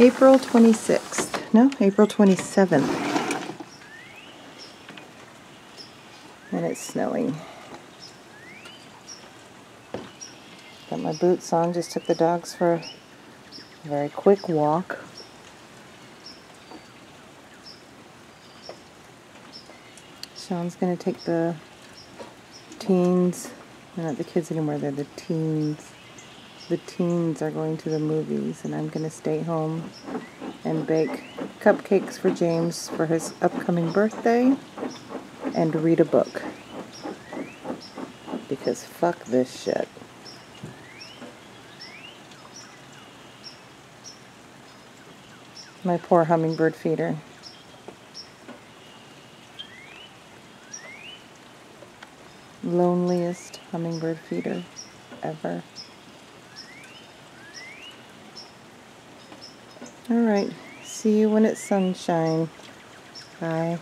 April 26th. No, April 27th. And it's snowing. Got my boots on, just took the dogs for a very quick walk. Sean's going to take the teens, they're not the kids anymore, they're the teens. The teens are going to the movies, and I'm going to stay home and bake cupcakes for James for his upcoming birthday and read a book. Because fuck this shit. My poor hummingbird feeder. Loneliest hummingbird feeder ever. Alright, see you when it's sunshine. Bye.